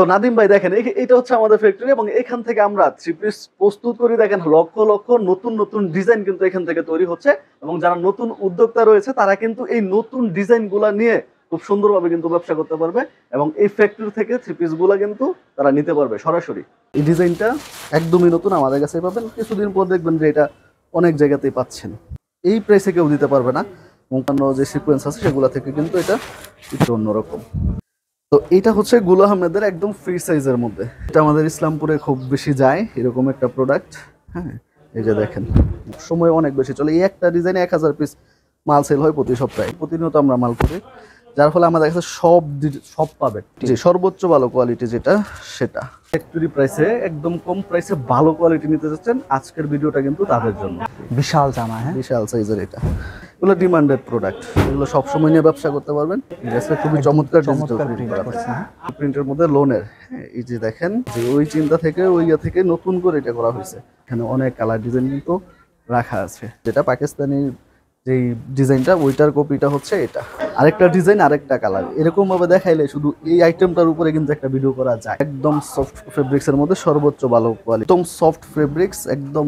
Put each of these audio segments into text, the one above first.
তো নাদিম ভাই দেখেন এটা হচ্ছে আমাদের ফ্যাক্টরি এবং এখান থেকে আমরা থ্রি পিস প্রস্তুত করি। দেখেন, লক্ষ লক্ষ নতুন নতুন ডিজাইন কিন্তু এখান থেকে তৈরি হচ্ছে এবং যারা নতুন উদ্যোক্তা রয়েছে, তারা কিন্তু এই নতুন ডিজাইনগুলা নিয়ে খুব সুন্দরভাবে কিন্তু ব্যবসা করতে পারবে এবং এই ফ্যাক্টরি থেকে থ্রি পিসগুলা কিন্তু তারা নিতে পারবে সরাসরি। এই ডিজাইনটা একদমই নতুন, আমাদের কাছে পাবেন। কিছুদিন পর দেখবেন যে এটা অনেক জায়গাতেই পাচ্ছেন। এই প্রাইসে কেউ দিতে পারবে না। অন্যান্য যে সিকোয়েন্স আছে, সেগুলো থেকে কিন্তু এটা একটু অন্যরকম। তো এটা হচ্ছে গুল আহমেদের একদম ফ্রি সাইজের মধ্যে। এটা আমাদের ইসলামপুরে খুব বেশি যায় এরকম একটা প্রোডাক্ট হ্যাঁ? এই যে দেখেন সময় অনেক বেশি চলে। এই একটা ডিজাইনে এক হাজার পিস মাল সেল হয় প্রতি সপ্তাহে। প্রতিনিয়ত আমরা মাল করি। যার ফলে আমাদের কাছে সব সব পাবে যে সর্বোচ্চ ভালো কোয়ালিটি যেটা সেটা। ফ্যাক্টরি প্রাইসে একদম কম প্রাইসে ভালো কোয়ালিটি নিতে যাচ্ছেন। আজকের ভিডিওটা কিন্তু তাদের জন্য। বিশাল জামা হ্যাঁ? বিশাল সাইজের এটা। এগুলো ডিমান্ডেড প্রোডাক্ট এগুলো সবসময় নিয়ে ব্যবসা করতে পারবেন। ড্রেসটা খুবই চমৎকার ডিজিটাল হ্যাঁ। প্রিন্টের মধ্যে লোনের এই যে দেখেন যে ওই চিন্তা থেকে ওই ইয়া থেকে নতুন করে এটা করা হয়েছে। এখানে অনেক কালার ডিজাইন কিন্তু রাখা আছে। যেটা পাকিস্তানি যেই ডিজাইনটা ওইটার কপিটা হচ্ছে এটা। আরেকটা ডিজাইন আরেকটা কালার এরকম ভাবে দেখাইলে শুধু এই আইটেমটার উপরে কিন্তু একটা ভিডিও করা যায়। একদম সফট ফেব্রিক্সের মধ্যে সর্বোচ্চ ভালো কোয়ালিটি একদম সফট ফেব্রিক্স একদম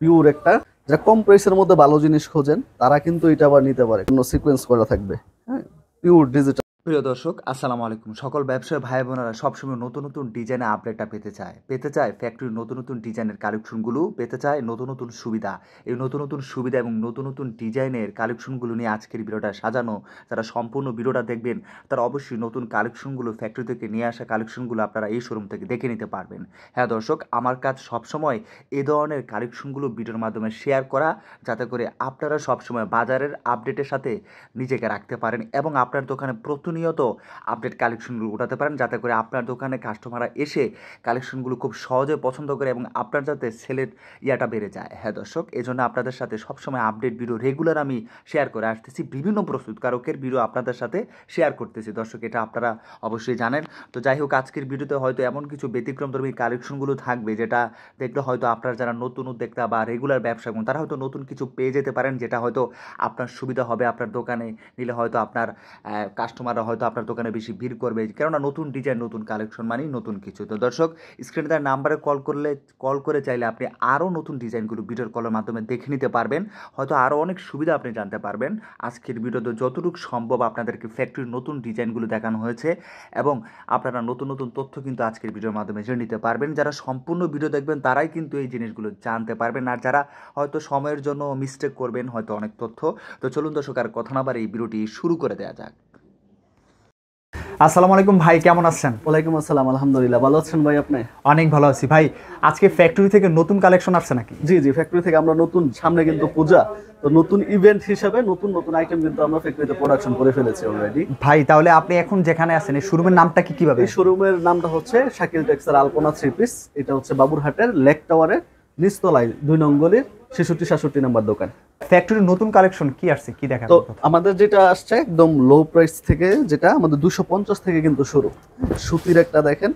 পিওর একটা যারা কম প্রাইসের মধ্যে ভালো জিনিস খোঁজেন, তারা কিন্তু এটা আবার নিতে পারে। কোনো সিকোয়েন্স করা থাকবে। হ্যাঁ? পিওর ডিজিটাল প্রিয় দর্শক, আসসালামু আলাইকুম। সকল ব্যবসায়ী ভাই বোনেরা সবসময় নতুন নতুন ডিজাইনের আপডেটটা পেতে চায়। পেতে চায় ফ্যাক্টরির নতুন নতুন ডিজাইনের কালেকশনগুলো পেতে চায় নতুন নতুন সুবিধা। এই নতুন নতুন সুবিধা এবং নতুন নতুন ডিজাইনের কালেকশনগুলো নিয়ে আজকের ভিডিওটা সাজানো। যারা সম্পূর্ণ ভিডিওটা দেখবেন, তারা অবশ্যই নতুন কালেকশনগুলো ফ্যাক্টরি থেকে নিয়ে আসা কালেকশনগুলো আপনারা এই শোরুম থেকে দেখে নিতে পারবেন। হ্যাঁ দর্শক, আমার কাজ সবসময় এ ধরনের কালেকশনগুলো ভিডিওর মাধ্যমে শেয়ার করা, যাতে করে আপনারা সবসময় বাজারের আপডেটের সাথে নিজেকে রাখতে পারেন এবং আপনার দোকানে প্রতিনিয়ত আপডেট কালেকশনগুলো উঠাতে পারেন, যাতে করে আপনার দোকানে কাস্টমাররা এসে কালেকশনগুলো খুব সহজে পছন্দ করে এবং আপনার যাতে সেলের ইয়াটা বেড়ে যায়। হ্যাঁ দর্শক এই জন্য আপনাদের সাথে সবসময় আপডেট ভিডিও রেগুলার আমি শেয়ার করে আসতেছি। বিভিন্ন প্রস্তুতকারকের ভিডিও আপনাদের সাথে শেয়ার করতেছি। দর্শক, এটা আপনারা অবশ্যই জানেন। তো যাই হোক, আজকের ভিডিওতে হয়তো এমন কিছু ব্যতিক্রমধর্মী কালেকশনগুলো থাকবে, যেটা দেখলে হয়তো আপনার যারা নতুন উদ্যোক্তা বা রেগুলার ব্যবসা করুন তারা হয়তো নতুন কিছু পেয়ে যেতে পারেন, যেটা হয়তো আপনার সুবিধা হবে আপনার দোকানে, নিলে হয়তো আপনার কাস্টমাররা হয়তো আপনার দোকানে বেশি ভিড় করবে, কেননা নতুন ডিজাইন নতুন কালেকশন মানেই নতুন কিছু। তো দর্শক স্ক্রিনে তার নাম্বারে কল করলে কল করে চাইলে আপনি আরও নতুন ডিজাইনগুলো ভিডিওর কলের মাধ্যমে দেখে নিতে পারবেন। হয়তো আরও অনেক সুবিধা আপনি জানতে পারবেন। আজকের ভিডিওতে যতটুকু সম্ভব আপনাদেরকে ফ্যাক্টরির নতুন ডিজাইনগুলো দেখানো হয়েছে এবং আপনারা নতুন নতুন তথ্য কিন্তু আজকের ভিডিওর মাধ্যমে জেনে নিতে পারবেন। যারা সম্পূর্ণ ভিডিও দেখবেন, তারাই কিন্তু এই জিনিসগুলো জানতে পারবেন। আর যারা হয়তো সময়ের জন্য মিস্টেক করবেন, হয়তো অনেক তথ্য। তো চলুন দর্শক, আর কথা না এই ভিডিওটি শুরু করে দেওয়া যাক। আসসালামু আলাইকুম ভাই কেমন আছেন? ওয়ালাইকুম আসসালাম আলহামদুলিল্লাহ। ভালো আছেন ভাই আপনি? অনেক ভালো আছি। ভাই আজকে ফ্যাক্টরি থেকে নতুন কালেকশন আসছে নাকি? জি জি ফ্যাক্টরি থেকে আমরা নতুন সামনে কিন্তু পূজা। তো নতুন ইভেন্ট হিসাবে নতুন নতুন আইটেম কিন্তু আমরা ফ্যাক্টরিতে প্রোডাকশন করে ফেলেছি অলরেডি ভাই তাহলে আপনি এখন যেখানে আছেন এই শোরুমের নামটা কি কীভাবে? এই শোরুমের নামটা হচ্ছে শাকিল টেক্সের আলপনা থ্রি পিস এটা হচ্ছে বাবুরহাটের লেক টাওয়ারের নিচতলায় দুই নঙ্গলির ছেষট্টি সাতষট্টি নাম্বার দোকান। ফ্যাক্টরির নতুন কালেকশন কি আসছে? কি দেখা তো আমাদের যেটা আসছে একদম লো প্রাইস থেকে যেটা আমাদের দুশো পঞ্চাশ থেকে কিন্তু শুরু। সুতির একটা দেখেন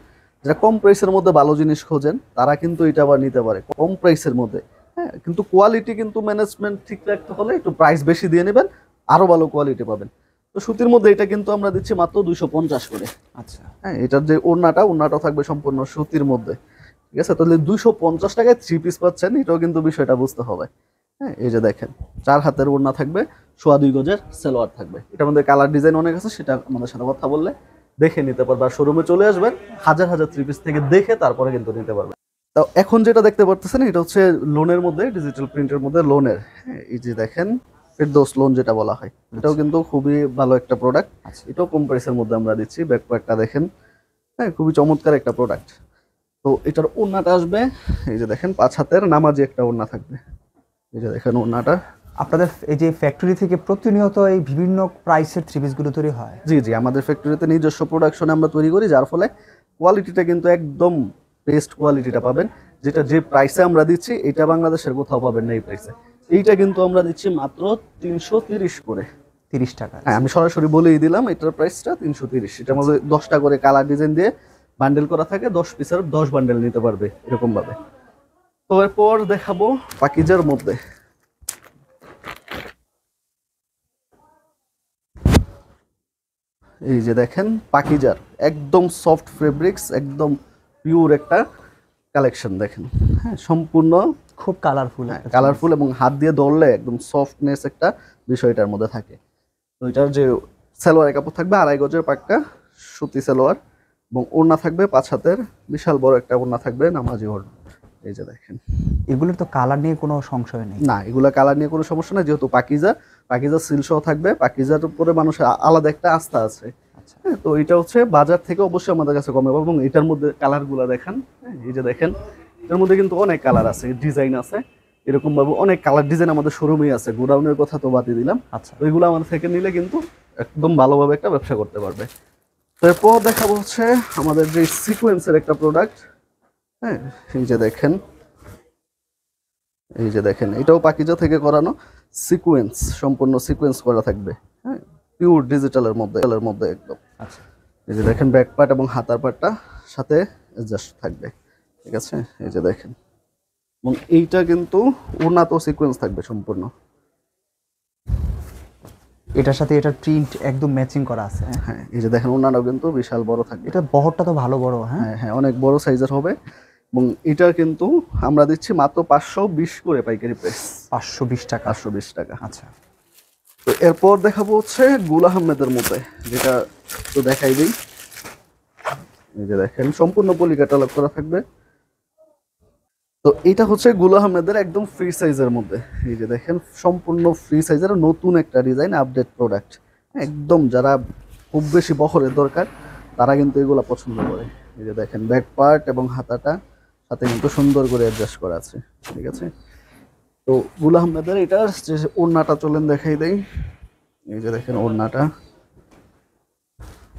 যারা কম প্রাইসের মধ্যে ভালো জিনিস খোঁজেন তারা কিন্তু এটা আবার নিতে পারে কম প্রাইসের মধ্যে। হ্যাঁ কিন্তু কোয়ালিটি কিন্তু ম্যানেজমেন্ট ঠিক রাখতে হলে একটু প্রাইস বেশি দিয়ে নেবেন আরও ভালো কোয়ালিটি পাবেন। তো সুতির মধ্যে এটা কিন্তু আমরা দিচ্ছি মাত্র দুইশো পঞ্চাশ করে। আচ্ছা। হ্যাঁ এটার যে ওড়নাটা ওড়নাটা থাকবে সম্পূর্ণ সুতির মধ্যে। ঠিক আছে? তাহলে দুইশো পঞ্চাশ টাকায় থ্রি পিস পাচ্ছেন এটাও কিন্তু বিষয়টা বুঝতে হবে। হ্যাঁ এই যে দেখেন চার হাতের ওড়না থাকবে সোয়া দুই গজের সেলোয়ার থাকবে। এটার মধ্যে কালার ডিজাইন অনেক আছে সেটা আমাদের সাথে কথা বললে দেখে নিতে পারবে। আর শোরুমে চলে আসবেন হাজার হাজার থ্রি পিস থেকে দেখে তারপরে কিন্তু নিতে পারবে তো এখন যেটা দেখতে পারতেছেন এটা হচ্ছে লোনের মধ্যে ডিজিটাল প্রিন্টের মধ্যে লোনের এই যে দেখেন ফেরদোস লোন যেটা বলা হয়। এটাও কিন্তু খুবই ভালো একটা প্রোডাক্ট আচ্ছা। এটাও কম প্রাইসের মধ্যে আমরা দিচ্ছি ব্যাকপ্যাকটা দেখেন। হ্যাঁ খুবই চমৎকার একটা প্রোডাক্ট তো এটার ওড়নাটা আসবে এই যে দেখেন পাঁচ হাতের নামাজি একটা ওড়না থাকবে। যে দেখেন ওনাটা আপনাদের এই যে ফ্যাক্টরি থেকে প্রতিনিয়ত এই বিভিন্ন প্রাইসের থ্রি পিসগুলো তৈরি হয়? জি জি আমাদের ফ্যাক্টরিতে নিজস্ব প্রোডাকশনে আমরা তৈরি করি যার ফলে কোয়ালিটিটা কিন্তু একদম বেস্ট কোয়ালিটিটা পাবেন যেটা যে প্রাইসে আমরা দিচ্ছি এটা বাংলাদেশের কোথাও পাবেন না এই প্রাইসে এইটা কিন্তু আমরা দিচ্ছি মাত্র তিনশো তিরিশ করে। তিরিশ টাকা। হ্যাঁ আমি সরাসরি বলেই দিলাম এটার প্রাইসটা তিনশো তিরিশ। এটার মধ্যে দশটা করে কালার ডিজাইন দিয়ে বান্ডেল করা থাকে দশ পিসের দশ বান্ডেল নিতে পারবে এরকম ভাবে তো এরপর দেখাবো পাকিজার মধ্যে। এই যে দেখেন পাকিজার। একদম সফট ফেব্রিক্স একদম পিওর একটা কালেকশন দেখেন। হ্যাঁ সম্পূর্ণ খুব কালারফুল হ্যাঁ কালারফুল এবং হাত দিয়ে ধরলে একদম সফটনেস একটা বিষয়টার মধ্যে থাকে। তো এটার যে সালোয়ারের কাপড় থাকবে আড়াই গজের পাক্কা সুতি সালোয়ার এবং ওড়না থাকবে পাঁচ হাতের বিশাল বড় একটা ওড়না থাকবে নামাজি ওড়না। এই যে দেখেন। এগুলোর তো কালার নিয়ে কোনো সংশয় নেই। না এগুলো কালার নিয়ে কোনো সমস্যা নেই যেহেতু পাকিজা পাকিজা সিল সহ থাকবে পাকিজার উপরে মানুষের আলাদা একটা আস্থা আছে। আচ্ছা। হ্যাঁ তো এটা হচ্ছে বাজার থেকে অবশ্যই আমাদের কাছে কমে পাবো এবং এটার মধ্যে কালারগুলো দেখেন। হ্যাঁ, এই যে দেখেন এর মধ্যে কিন্তু অনেক কালার আছে ডিজাইন আছে। এরকম ভাবে অনেক কালার ডিজাইন আমাদের শোরুমেই আছে গোডাউনের কথা তো বাদই দিলাম। আচ্ছা। তো এগুলো আমাদের থেকে নিলে কিন্তু একদম ভালোভাবে একটা ব্যবসা করতে পারবে। তারপর দেখাবো হচ্ছে আমাদের যে সিকোয়েন্সের একটা প্রোডাক্ট হ্যাঁ এই যে দেখেন এই যে দেখেন এটাও পাকিজা থেকে করানো সিকোয়েন্স সম্পূর্ণ সিকোয়েন্স করা থাকবে হ্যাঁ পিওর ডিজিটালের মধ্যে এর মধ্যে একদম। আচ্ছা। এই যে দেখেন ব্যাক পার্ট এবং হাতার পার্টটা সাথে অ্যাডজাস্ট থাকবে ঠিক আছে? এই যে দেখেন। এবং এইটা কিন্তু উন্নত সিকোয়েন্স থাকবে সম্পূর্ণ। এটার সাথে এটার প্রিন্ট একদম ম্যাচিং করা আছে হ্যাঁ? হ্যাঁ এই যে দেখেন ওনাটাও কিন্তু বিশাল বড় থাকবে। এটা বহরটা তো ভালো বড় হ্যাঁ। হ্যাঁ হ্যাঁ অনেক বড় সাইজের হবে। এবং এটা কিন্তু আমরা দিচ্ছি মাত্র পাঁচশো বিশ করে পাইকারি প্রাইস পাঁচশো বিশ টাকা। পাঁচশো বিশ টাকা আচ্ছা। তো এরপর দেখাবো হচ্ছে গুল আহমেদের মধ্যে যেটা তো দেখাই দিই। এই যে দেখেন সম্পূর্ণ পলি ক্যাটালগ করা থাকবে। তো এটা হচ্ছে গুল আহমেদের একদম ফ্রি সাইজের মধ্যে। এই যে দেখেন সম্পূর্ণ ফ্রি সাইজের নতুন একটা ডিজাইন আপডেট প্রোডাক্ট একদম যারা খুব বেশি বহরের দরকার তারা কিন্তু এগুলো পছন্দ করে। এই যে দেখেন ব্যাক পার্ট এবং হাতাটা। সাথে কিন্তু সুন্দর করে অ্যাডজাস্ট করা আছে ঠিক আছে? তো গুল আহমেদের এটার যে ওড়নাটা চলেন দেখাই দেয় এই যে দেখেন ওড়নাটা।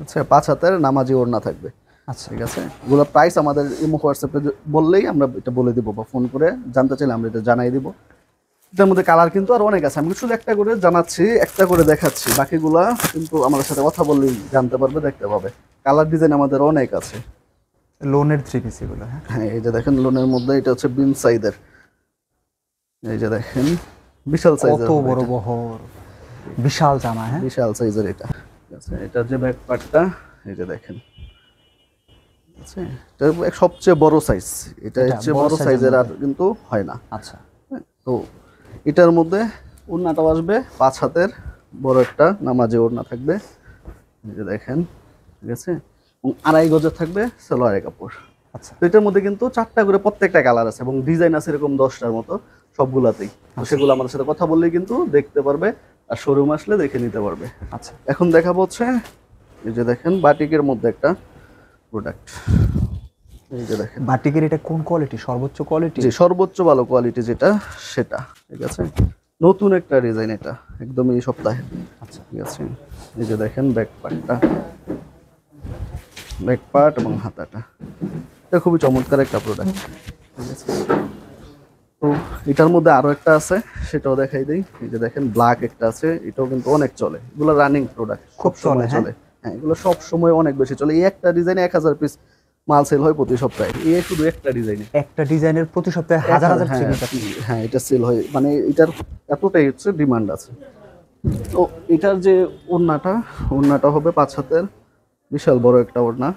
আচ্ছা পাঁচ হাতের নামাজি ওড়না থাকবে আচ্ছা। ঠিক আছে? এগুলো প্রাইস আমাদের ইমো হোয়াটসঅ্যাপে বললেই আমরা এটা বলে দিব বা ফোন করে জানতে চাইলে আমরা এটা জানাই দিব। এটার মধ্যে কালার কিন্তু আর অনেক আছে। আমি শুধু একটা করে জানাচ্ছি একটা করে দেখাচ্ছি। বাকিগুলা কিন্তু আমাদের সাথে কথা বললেই জানতে পারবে দেখতে পাবে। কালার ডিজাইন আমাদের অনেক আছে। লোনের থ্রি পিস এগুলো হ্যাঁ? হ্যাঁ এই যে দেখেন লোনের মধ্যে এটা হচ্ছে বিন সাইজের। এই যে দেখেন বিশাল সাইজের কত বড় বহর বিশাল জামা হ্যাঁ? বিশাল সাইজের এটা। ঠিক আছে যে ব্যাক পার্টটা এই যে দেখেন। আছে এটা সবচেয়ে বড় সাইজ। এটা এটা হচ্ছে বড় সাইজের আর কিন্তু হয় না। আচ্ছা। হ্যাঁ, তো এটার মধ্যে ওড়নাটাও আসবে পাঁচ হাতের বড় একটা নামাজে ওড়না থাকবে। এই যে দেখেন ঠিক আছে? আড়াই গজের থাকবে সালোয়ারের কাপড়। আচ্ছা। তো এটার মধ্যে কিন্তু চারটা করে প্রত্যেকটা কালার আছে এবং ডিজাইন আছে এরকম দশটার মতো সবগুলাতেই। সেগুলো আমাদের সাথে কথা বললেই কিন্তু দেখতে পারবে আর শোরুম আসলে দেখে নিতে পারবে। আচ্ছা। এখন দেখাবো হচ্ছে এই যে দেখেন বাটিকের মধ্যে একটা প্রোডাক্ট এই যে দেখেন। বাটিকের এটা কোন কোয়ালিটি সর্বোচ্চ কোয়ালিটি যে সর্বোচ্চ ভালো কোয়ালিটি যেটা সেটা ঠিক আছে? নতুন একটা ডিজাইন এটা একদম এই সপ্তাহে। আচ্ছা। ঠিক আছে? এই যে দেখেন ব্যাক পার্টটা ব্যাক পার্ট এবং হাতাটা। এটা খুবই চমৎকার একটা প্রোডাক্ট তো এটার মধ্যে আরও একটা আছে সেটাও দেখাই দেই। এই যে দেখেন ব্ল্যাক একটা আছে এটাও কিন্তু অনেক চলে। এগুলো রানিং প্রোডাক্ট খুব চলে, হ্যাঁ? চলে। হ্যাঁ এগুলো সব সময় অনেক বেশি চলে। এই একটা ডিজাইনে এক হাজার পিস মাল সেল হয় প্রতি সপ্তাহে। এই শুধু একটা ডিজাইনে একটা ডিজাইনের প্রতি সপ্তাহে হাজার হাজার হ্যাঁ, হ্যাঁ এটা সেল হয়। মানে এটার এতটাই হচ্ছে ডিমান্ড আছে। তো এটার যে ওড়নাটা ওড়নাটা হবে পাঁচ হাতের। বিশাল বড় একটা ওড়না।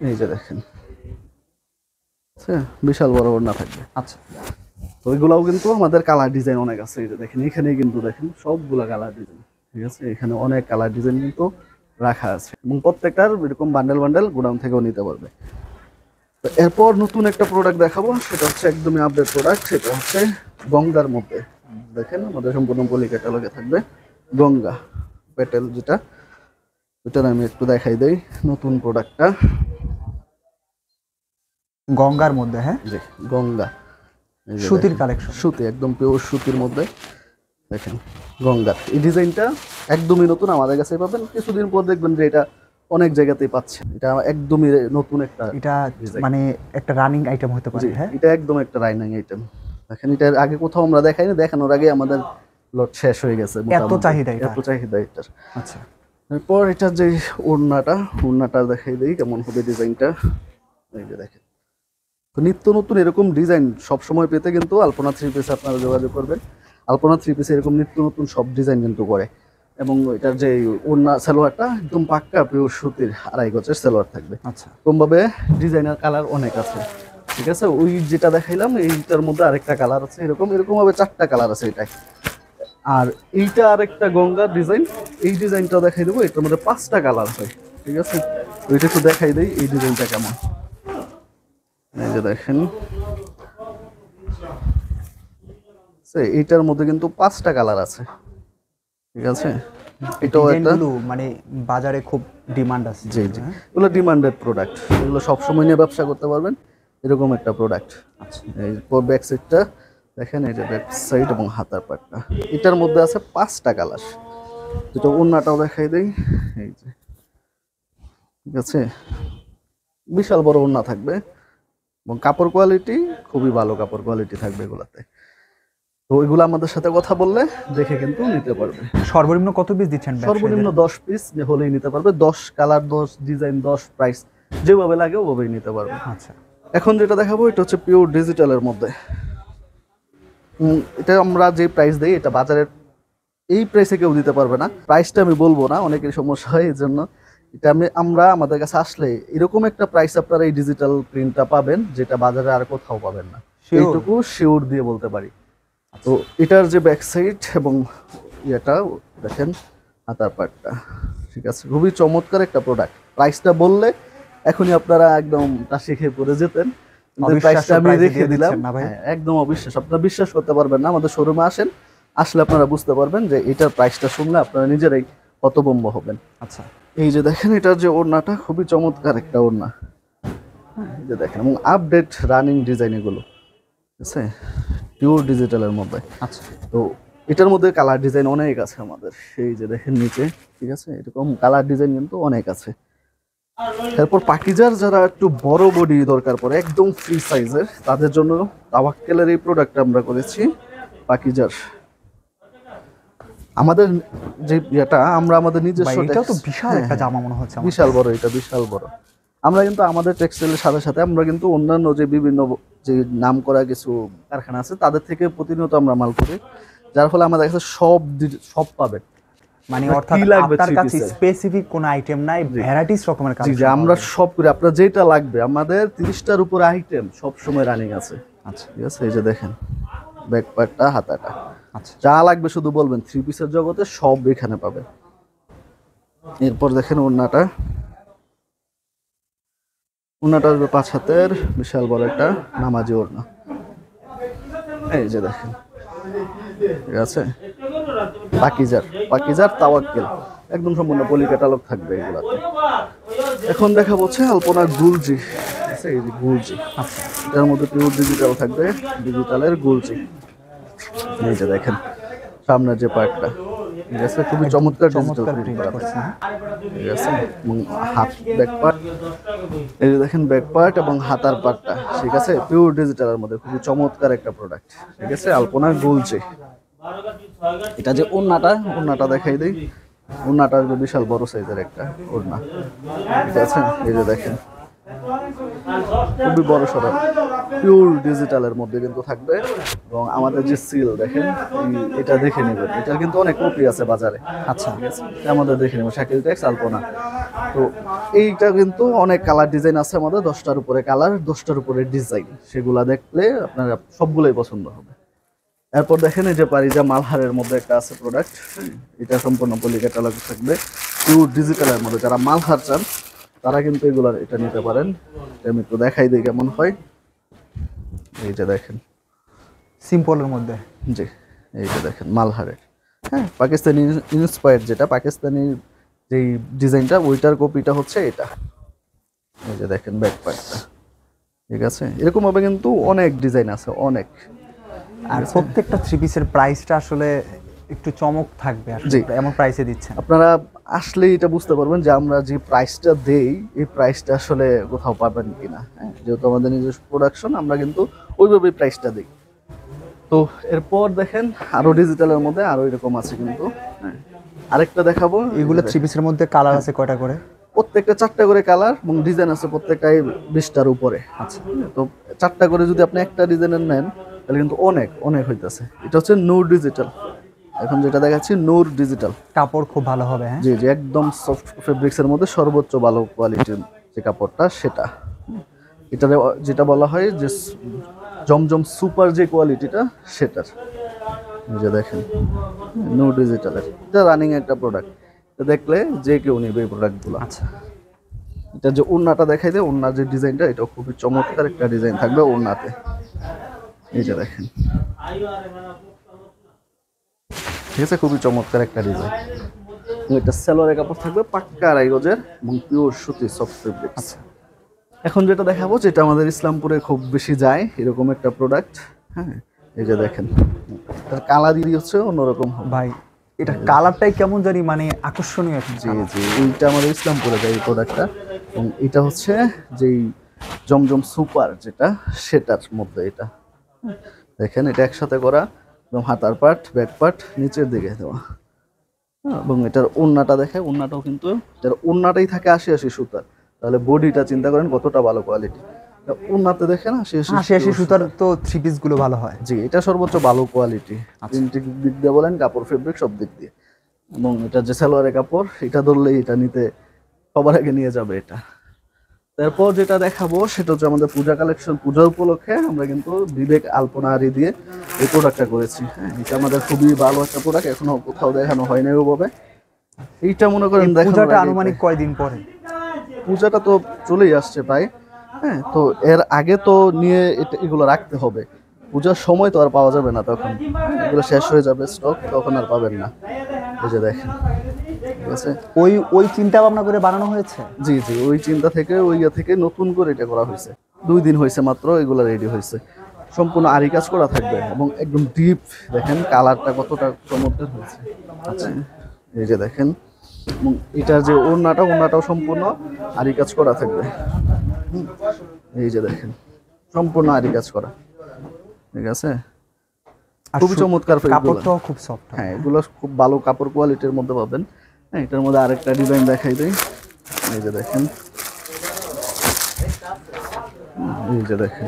এই যে দেখেন। আচ্ছা, বিশাল বড় ওড়না থাকবে। আচ্ছা। তো ওইগুলাও কিন্তু আমাদের কালার ডিজাইন অনেক আছে এই যে দেখেন এখানে কিন্তু দেখেন সবগুলা কালার ডিজাইন ঠিক আছে? এখানে অনেক কালার ডিজাইন কিন্তু রাখা আছে। এবং প্রত্যেকটার এরকম বান্ডেল বান্ডেল গোডাউন থেকেও নিতে পারবে। তো এরপর নতুন একটা প্রোডাক্ট দেখাবো সেটা হচ্ছে একদমই আপডেট প্রোডাক্ট সেটা হচ্ছে গঙ্গার মধ্যে। দেখেন আমাদের সম্পূর্ণ পলি ক্যাটালগে থাকবে। গঙ্গা পেটেল যেটা ওটার আমি একটু দেখাই দেই নতুন প্রোডাক্টটা গঙ্গার মধ্যে হ্যাঁ? যে গঙ্গা। সুতির কালেকশন সুতি একদম পিওর সুতির মধ্যে। দেখেন গঙ্গার এই ডিজাইনটা একদমই নতুন আমাদের কাছে পাবেন। কিছুদিন পর দেখবেন যে এটা অনেক জায়গাতেই পাচ্ছেন এটা একদমই নতুন একটা এটা মানে একটা রানিং আইটেম হতে পারে হ্যাঁ? এটা একদম একটা রানিং আইটেম দেখেন এটা আগে কোথাও আমরা দেখাইনি দেখানোর আগে আমাদের লট শেষ হয়ে গেছে এত চাহিদা এত চাহিদা এটার। আচ্ছা। এরপর এটার যে ওড়নাটা ওড়নাটা দেখাই দিই কেমন হবে ডিজাইনটা। এই যে দেখেন। তো নিত্য নতুন এরকম ডিজাইন সব সময় পেতে কিন্তু আলপনা থ্রি পিস আপনারা যোগাযোগ করবেন। আলপনা থ্রি পিস এরকম নিত্য নতুন সব ডিজাইন কিন্তু করে। এবং এটার যে ওড়না সালোয়ারটা একদম পাক্কা পিওর সুতির আড়াই গজের সালোয়ার থাকবে। আচ্ছা। এরকমভাবে ডিজাইনার কালার অনেক আছে। ঠিক আছে? ওই যেটা দেখাইলাম এইটার মধ্যে আরেকটা কালার আছে। এরকম এরকমভাবে চারটা কালার আছে এটাই আর এইটা আর একটা গঙ্গার ডিজাইন এই ডিজাইনটা দেখাই দেবো এটার মধ্যে পাঁচটা কালার হয় ঠিক আছে? ওইটা একটু দেখাই দেই এই ডিজাইনটা কেমন? এই যে দেখেন। এইটার মধ্যে কিন্তু পাঁচটা কালার আছে ঠিক আছে? এটাও একটা। মানে বাজারে খুব ডিমান্ড আছে। জি জি। এগুলো ডিমান্ডেড প্রোডাক্ট এগুলো সবসময় নিয়ে ব্যবসা করতে পারবেন এরকম একটা প্রোডাক্ট আচ্ছা। এই ব্যাক সাইডটা দেখেন এই যে ব্যাক এবং হাতার পাটটা। এটার মধ্যে আছে পাঁচটা কালার। যেটা অন্যটাও দেখাই দেই। এই যে ঠিক আছে? বিশাল বড় ওড়না থাকবে। এবং কাপড় কোয়ালিটি খুবই ভালো কাপড় কোয়ালিটি থাকবে এগুলাতে। তো ওইগুলো আমাদের সাথে কথা বললে দেখে কিন্তু নিতে পারবে। সর্বনিম্ন কত পিস দিচ্ছেন সর্বনিম্ন দশ পিস হলেই নিতে পারবে। দশ কালার দশ ডিজাইন দশ প্রাইস যেভাবে লাগে ওভাবেই নিতে পারবে। আচ্ছা। এখন যেটা দেখাবো এটা হচ্ছে পিওর ডিজিটালের মধ্যে। এটা আমরা যে প্রাইস দেই এটা বাজারের এই প্রাইসে কেউ দিতে পারবে না। প্রাইসটা আমি বলব না অনেকের সমস্যা হয় এই জন্য। এটা আমি আমরা আমাদের কাছে আসলে এরকম একটা প্রাইস আপনারা এই ডিজিটাল প্রিন্টটা পাবেন যেটা বাজারে আর কোথাও পাবেন না. এইটুকু শিওর দিয়ে বলতে পারি। তো এটার যে ব্যাক সাইড এবং ইয়েটা দেখেন হাতার পাটটা ঠিক আছে? খুবই চমৎকার একটা প্রোডাক্ট প্রাইসটা বললে এখনই আপনারা একদম তা শিখে পড়ে যেতেন। প্রাইসটা আমি রেখে দিলাম দিচ্ছেন না ভাই? হ্যাঁ, একদম অবিশ্বাস আপনারা বিশ্বাস করতে পারবেন না আমাদের শোরুমে আসেন আসলে আপনারা বুঝতে পারবেন যে এটার প্রাইসটা শুনলে আপনারা নিজেরাই হতবম্ব হবেন। আচ্ছা। এই যে দেখেন এটার যে ওড়নাটা খুবই চমৎকার একটা ওড়না। হ্যাঁ, এই যে দেখেন এবং আপডেট রানিং ডিজাইন এগুলো ঠিক আছে? পিওর ডিজিটালের মধ্যে। আচ্ছা। তো এটার মধ্যে কালার ডিজাইন অনেক আছে আমাদের। সেই যে দেখেন নিচে ঠিক আছে? এরকম কালার ডিজাইন কিন্তু অনেক আছে। এরপর পাকিজার যারা একটু বড় বডি দরকার পড়ে একদম ফ্রি সাইজের তাদের জন্য তাওয়াক্কেলের এই প্রোডাক্ট আমরা করেছি পাকিজার। আমাদের যে এটা আমরা আমাদের নিজস্ব এটাও তো বিশাল হ্যাঁ, একটা হ্যাঁ, জামা মনে হচ্ছে বিশাল বড় এটা বিশাল বড়। আমরা কিন্তু আমাদের টেক্সটাইলের সাথে সাথে আমরা কিন্তু অন্যান্য যে বিভিন্ন যে নাম করা কিছু কারখানা আছে তাদের থেকে প্রতিনিয়ত আমরা মাল করি। যার ফলে আমাদের কাছে সব সব পাবেন। মানে অর্থাৎ আপনার কাছে স্পেসিফিক কোনো আইটেম নাই ভ্যারাইটিস রকমের জি কালেকশন জি আমরা সব করি আপনার যেটা লাগবে আমাদের তিরিশটার উপর আইটেম সব সময় রানিং আছে। আচ্ছা। ঠিক আছে এই যে দেখেন ব্যাক পার্টটা হাতাটা। আচ্ছা। যা লাগবে শুধু বলবেন থ্রি পিসের জগতে সব এখানে পাবেন। এরপর দেখেন ওড়নাটা। ওড়নাটা আসবে পাঁচ হাতের বিশাল বড় একটা নামাজি ওড়না। এই যে দেখেন ঠিক আছে? পাকিজার পাকিজার তাওয়াক্কেল। একদম সম্পূর্ণ পলি ক্যাটালগ থাকবে এগুলাতে। এখন দেখা হচ্ছে আলপনা গুলজি। আছে এই যে গুলজি। আচ্ছা এটার মধ্যে পিওর ডিজিটাল থাকবে ডিজিটালের গুলজি। এই যে দেখেন সামনের যে পার্টটা। ঠিক আছে খুবই চমৎকার ডিজিটাল প্রিন্ট প্রিন্ট করা হ্যাঁ? ঠিক আছে এবং হাত ব্যাক পার্ট এই যে দেখেন ব্যাক পার্ট এবং হাতার পার্টটা ঠিক আছে পিওর ডিজিটালের মধ্যে। খুবই চমৎকার একটা প্রোডাক্ট ঠিক আছে আলপনা গুলজি। এটা যে ওড়নাটা ওড়নাটা দেখাই দেই। ওড়নাটা আসবে বিশাল বড় সাইজের একটা ওড়না ঠিক আছে এই যে দেখেন। খুবই বড় সড়ো পিওর ডিজিটালের মধ্যে কিন্তু থাকবে। এবং আমাদের যে সিল দেখেন এটা দেখে নেবেন। এটার কিন্তু অনেক কপি আছে বাজারে। আচ্ছা। আমাদের দেখে নেবেন। শাকিল টেক্স আলপনা তো এইটা কিন্তু অনেক কালার ডিজাইন আছে আমাদের। দশটার উপরে কালার দশটার উপরে ডিজাইন সেগুলা দেখলে আপনারা সবগুলোই পছন্দ হবে। এরপর দেখেন এই যে পারিজা মালহারের মধ্যে একটা আছে প্রোডাক্ট এটা সম্পূর্ণ পলি ক্যাটালগ থাকবে। পিওর ডিজিটালের মধ্যে যারা মালহার চান তারা কিন্তু এগুলো এটা নিতে পারেন। আমি একটু দেখাই দিই কেমন হয়। এই যে দেখেন। সিম্পলের মধ্যে। জি এই যে দেখেন মালহারের। হ্যাঁ পাকিস্তানি ইন্সপায়ার্ড যেটা পাকিস্তানি যেই ডিজাইনটা ওইটার কপিটা হচ্ছে এটা। এই যে দেখেন ব্যাক পার্টটা ঠিক আছে? এরকমভাবে কিন্তু অনেক ডিজাইন আছে অনেক। আর প্রত্যেকটা থ্রি পিসের প্রাইসটা আসলে একটু চমক থাকবে আসলে। এমন প্রাইসে দিচ্ছেন। আপনারা আসলেই এটা বুঝতে পারবেন যে আমরা যে প্রাইসটা দেই এই প্রাইসটা আসলে কোথাও পাবেন কিনা হ্যাঁ? যেহেতু আমাদের নিজস্ব প্রোডাকশন আমরা কিন্তু ওইভাবেই প্রাইসটা দিই। তো এরপর দেখেন আরও ডিজিটালের মধ্যে আরও এরকম আছে কিন্তু হ্যাঁ? আরেকটা দেখাবো। এগুলো থ্রি পিসের মধ্যে কালার আছে কয়টা করে? প্রত্যেকটা চারটা করে কালার এবং ডিজাইন আছে প্রত্যেকটাই বিশটার উপরে। আচ্ছা। তো চারটা করে যদি আপনি একটা ডিজাইনের নেন তাহলে কিন্তু অনেক অনেক হইতেছে। এটা হচ্ছে নো ডিজিটাল এখন যেটা দেখাচ্ছি নূর ডিজিটাল কাপড় খুব ভালো হবে হ্যাঁ? জি জি একদম সফট ফেব্রিক্সের মধ্যে সর্বোচ্চ ভালো কোয়ালিটির যে কাপড়টা সেটা। এটা যেটা বলা হয় যে জমজম সুপার যে কোয়ালিটিটা সেটার। যে দেখেন নো ডিজিটালের এটা রানিং একটা প্রোডাক্ট দেখলে যে কেউ নেবে এই প্রোডাক্টগুলো আচ্ছা। এটা যে ওড়নাটা দেখাই দেয় ওড়নার যে ডিজাইনটা এটা খুবই চমৎকার একটা ডিজাইন থাকবে ওড়নাতে। এই যে দেখেন। ঠিক আছে খুবই চমৎকার একটা ডিজাইন এটা সেলোয়ারের কাপড় থাকবে পাক্কা আড়াই এবং পিওর সুতি সফট ফেব্রিক্স আচ্ছা। এখন যেটা দেখাবো যেটা আমাদের ইসলামপুরে খুব বেশি যায় এরকম একটা প্রোডাক্ট হ্যাঁ? এই যে দেখেন। তার কালারই হচ্ছে অন্যরকম ভাই এটা কালারটাই কেমন জানি মানে আকর্ষণীয় একটা জি জি এইটা আমাদের ইসলামপুরে যায় এই প্রোডাক্টটা এবং এটা হচ্ছে যেই জমজম সুপার যেটা সেটার মধ্যে এটা। দেখেন এটা একসাথে করা এবং হাতার পাট ব্যাক পাট নিচের দিকে দেওয়া। হ্যাঁ, এবং এটার ওড়নাটা দেখে ওড়নাটাও কিন্তু এটার ওড়নাটাই থাকে আশি আশি সুতার। তাহলে বডিটা চিন্তা করেন কতটা ভালো কোয়ালিটি ওড়নাতে দেখেন আশি আশি আশি আশি সুতার তো থ্রি পিসগুলো ভালো হয়। জি এটা সর্বোচ্চ ভালো কোয়ালিটি প্রিন্টিং দিক দিয়ে বলেন কাপড় ফেব্রিক সব দিক দিয়ে। এবং এটা যে সালোয়ারের কাপড় এটা ধরলেই এটা নিতে সবার আগে নিয়ে যাবে এটা। তারপর যেটা দেখাবো সেটা হচ্ছে আমাদের পূজা কালেকশন পূজা উপলক্ষে আমরা কিন্তু বিবেক আলপনা আরি দিয়ে এই প্রোডাক্টটা করেছি। হ্যাঁ এটা আমাদের খুবই ভালো একটা প্রোডাক্ট এখনও কোথাও দেখানো হয় না ওভাবে। এইটা মনে করেন পূজাটা আনুমানিক কয়দিন পরে? পূজাটা তো চলেই আসছে প্রায়। হ্যাঁ তো এর আগে তো নিয়ে এটা এগুলো রাখতে হবে। পূজার সময় তো আর পাওয়া যাবে না তখন। এগুলো শেষ হয়ে যাবে স্টক তখন আর পাবেন না। এই যে দেখেন। ঠিক আছে? ওই ওই চিন্তা ভাবনা করে বানানো হয়েছে? জি জি ওই চিন্তা থেকে ওই ইয়ে থেকে নতুন করে এটা করা হয়েছে। দুই দিন হয়েছে মাত্র এগুলো রেডি হয়েছে। সম্পূর্ণ আরি কাজ করা থাকবে এবং একদম ডিপ দেখেন কালারটা কতটা চমৎকার হয়েছে। আচ্ছা। এই যে দেখেন এবং এটার যে ওড়নাটা ওড়নাটাও সম্পূর্ণ আরি কাজ করা থাকবে। এই যে দেখেন সম্পূর্ণ আরি কাজ করা। ঠিক আছে? খুবই চমৎকার কাপড়টাও খুব সফট হ্যাঁ এগুলো খুব ভালো কাপড় কোয়ালিটির মধ্যে পাবেন। হ্যাঁ এটার মধ্যে আরেকটা ডিজাইন দেখাই দেই। এই যে দেখেন। এই যে দেখেন।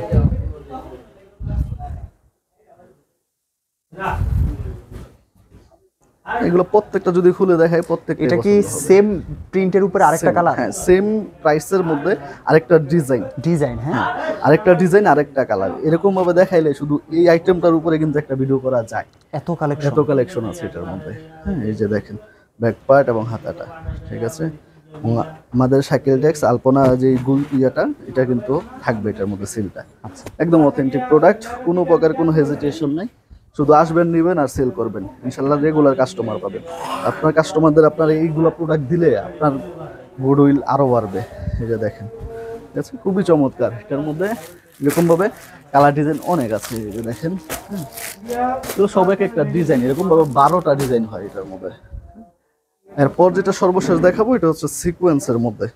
এগুলো প্রত্যেকটা যদি খুলে দেখায় প্রত্যেকটা এটা কি সেম প্রিন্টের উপরে আরেকটা কালার হ্যাঁ সেম প্রাইসের মধ্যে আরেকটা ডিজাইন ডিজাইন হ্যাঁ? আরেকটা ডিজাইন আরেকটা কালার এরকম ভাবে দেখাইলে শুধু এই আইটেমটার উপরে কিন্তু একটা ভিডিও করা যায়। এত কালেকশন এত কালেকশন আছে এটার মধ্যে। হ্যাঁ এই যে দেখেন। ব্যাক পার্ট এবং হাতাটা ঠিক আছে? আমাদের সাইকেল ট্যাক্স আলপনা যে গুল ইয়াটা এটা কিন্তু থাকবে এটার মধ্যে সিলটা আচ্ছা। একদম অথেন্টিক প্রোডাক্ট কোনো প্রকার কোনো হেজিটেশন নাই। শুধু আসবেন নেবেন আর সেল করবেন। ইনশাল্লাহ রেগুলার কাস্টমার পাবেন। আপনার কাস্টমারদের আপনার এইগুলো প্রোডাক্ট দিলে আপনার গুডউইল আরও বাড়বে। এই যে দেখেন ঠিক আছে? খুবই চমৎকার। এটার মধ্যে এরকমভাবে কালার ডিজাইন অনেক আছে দেখেন হ্যাঁ। এগুলো সব এক একটা ডিজাইন এরকমভাবে বারোটা ডিজাইন হয় এটার মধ্যে। এরপর যেটা সর্বশেষ দেখাবো এটা হচ্ছে সিকোয়েন্সের মধ্যে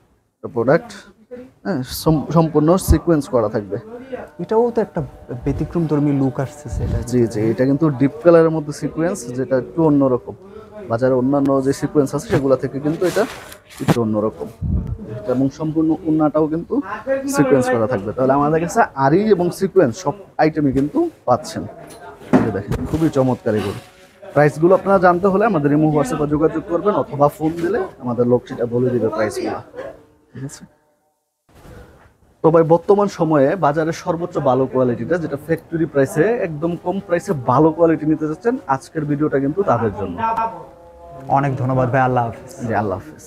প্রোডাক্ট হ্যাঁ সম্পূর্ণ সিকোয়েন্স করা থাকবে। এটাও তো একটা ব্যতিক্রম ধর্মী লুক আসছে এটা জি জি এটা কিন্তু ডিপ কালারের মধ্যে সিকোয়েন্স যেটা একটু অন্যরকম। বাজারে অন্যান্য যে সিকোয়েন্স আছে সেগুলো থেকে কিন্তু এটা একটু অন্যরকম। এটা এবং সম্পূর্ণ উন্নাটাও কিন্তু সিকোয়েন্স করা থাকবে। তাহলে আমাদের কাছে আরি এবং সিকোয়েন্স সব আইটেমই কিন্তু পাচ্ছেন। দেখেন খুবই চমৎকার এগুলো। প্রাইসগুলো আপনারা জানতে হলে আমাদের ইমো হোয়াটসঅ্যাপে যোগাযোগ করবেন অথবা ফোন দিলে আমাদের লোক সেটা বলে দেবে প্রাইসগুলো। ঠিক আছে? তো ভাই বর্তমান সময়ে বাজারে সর্বোচ্চ ভালো কোয়ালিটিটা যেটা ফ্যাক্টরি প্রাইসে একদম কম প্রাইসে ভালো কোয়ালিটি নিতে যাচ্ছেন আজকের ভিডিওটা কিন্তু তাদের জন্য। অনেক ধন্যবাদ ভাই আল্লাহ হাফিজ। জি আল্লাহ হাফিজ।